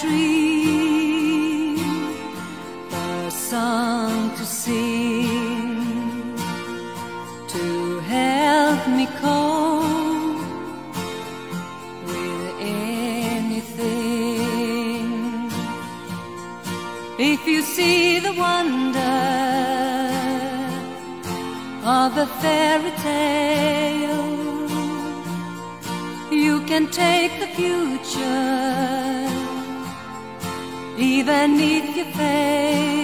dream, a song to sing, to help me cope with anything. If you see the wonder of a fairy tale, you can take the future, even if you fail.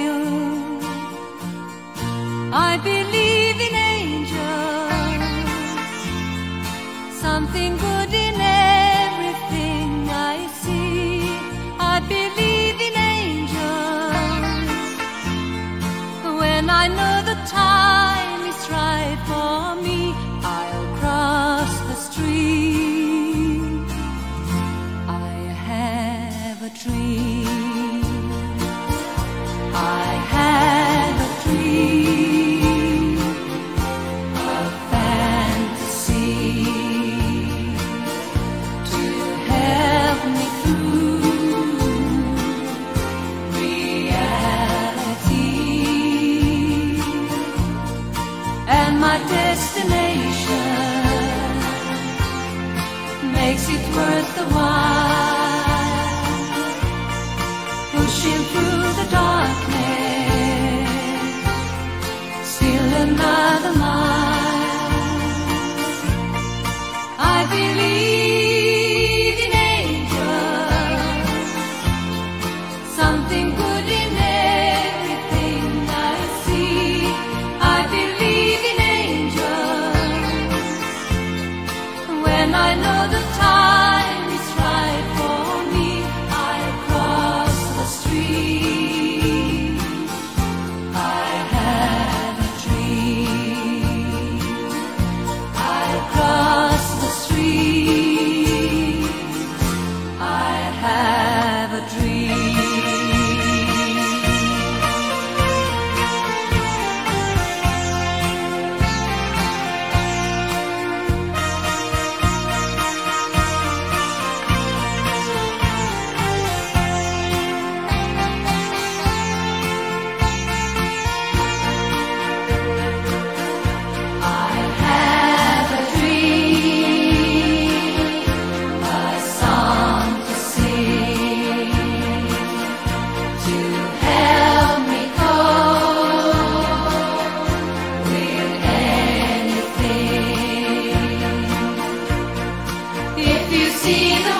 Destination makes it worth the while. Pushing through the darkness I know. see the